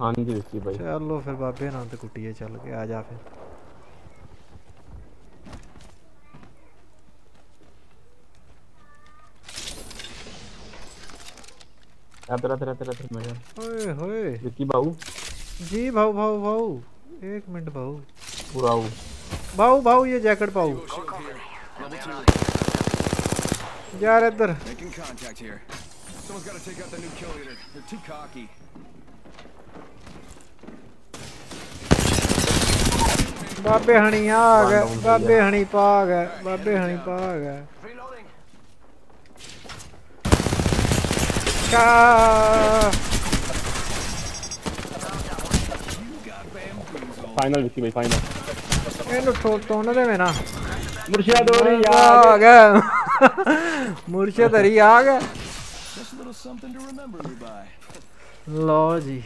ਹਾਂਜੀ ਵਿੱਕੀ ਬਾਈ ਚਲੋ ਫਿਰ ਬਾਬੇ ਨਾਲ ਤੇ ਕੁੱਟੀਏ ਚੱਲ ਕੇ ਆ ਜਾ ਫਿਰ इधर इधर इधर इधर मेरे ओए होए विक्की बाबू जी भाऊ भाऊ भाऊ एक मिनट भाऊ पूरा आओ भाऊ भाऊ ये जैकेट पाऊ Level two. यार इधर ਬਾਬੇ ਹਣੀ ਆ ਗਏ ਬਾਬੇ ਹਣੀ ਪਾ ਗਏ ਬਾਬੇ ਹਣੀ ਪਾ ਗਏ Reloading. ਕਾ You got bamboozled. Final Vicky भाई फाइनल ਇਹਨੂੰ ਠੋ ਤੋਨ ਦੇਵੇ ਨਾ मुर्शिद ਆ ਗਿਆ ਮੁਰਸ਼ਦ ਹਰੀ ਆ ਗਿਆ Just a little something to remember me by. ਲਓ ਜੀ